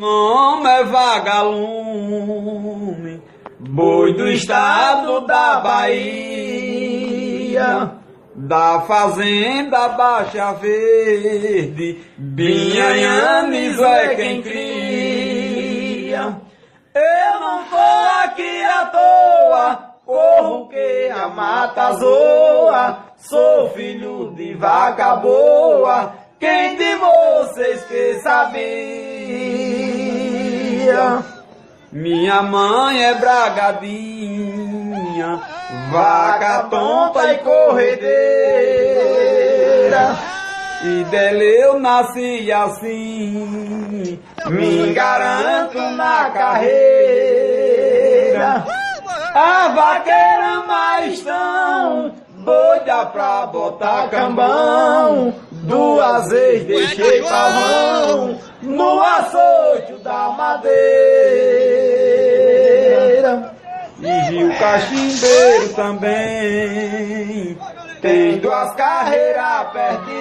Nome é vagalume, boi do estado da Bahia, da fazenda Baixa Verde, Binhanhanes é quem cria. Eu não tô aqui à toa, corro que a mata zoa, sou filho de vaca boa, quem de vocês que sabia? Minha mãe é bragadinha, vaca tonta e corredeira. E dela eu nasci assim, me garanto na carreira. A vaqueira mais tão doida pra botar cambão. Duas vezes deixei no açoite E Gil Cachimbeiro também tem duas carreiras perdidas.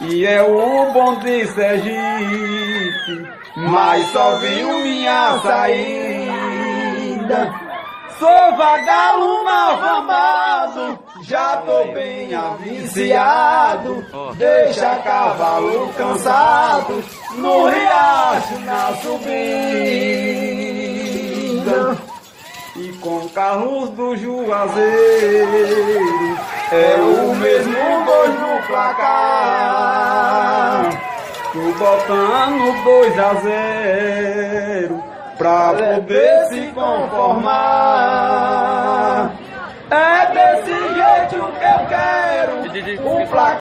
E é o bom de Sergipe, mas só viu minha saída. Sou vagalume malvamado, já tô bem aviciado. Deixa cavalo cansado no riacho na subida. E com carros do Juazeiro é o mesmo dois no placar. Tô botando dois a zero pra poder se conformar. É desse jeito que eu quero. Um placar